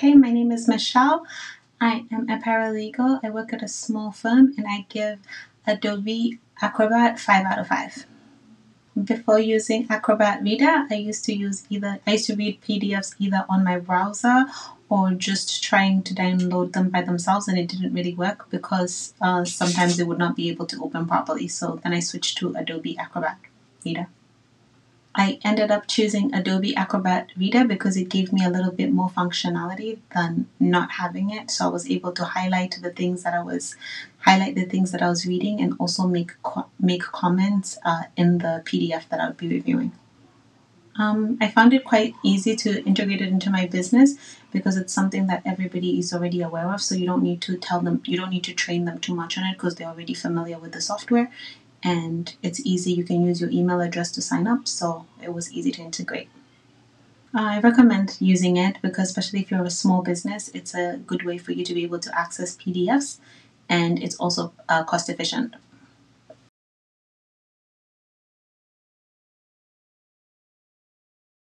Okay, my name is Michelle. I am a paralegal. I work at a small firm and I give Adobe Acrobat 5 out of 5. Before using Acrobat Reader, I used to use either I used to read PDFs either on my browser or just trying to download them by themselves and it didn't really work because uh, sometimes they would not be able to open properly. So then I switched to Adobe Acrobat Reader. I ended up choosing Adobe Acrobat Reader because it gave me a little bit more functionality than not having it. So I was able to highlight the things that I was highlight the things that I was reading and also make co- make comments uh, in the PDF that I would be reviewing. Um, I found it quite easy to integrate it into my business because it's something that everybody is already aware of. So you don't need to tell them, you don't need to train them too much on it because they're already familiar with the software and it's easy. You can use your email address to sign up, so it was easy to integrate. I recommend using it because, especially if you're a small business, it's a good way for you to be able to access PDFs and it's also uh, cost efficient.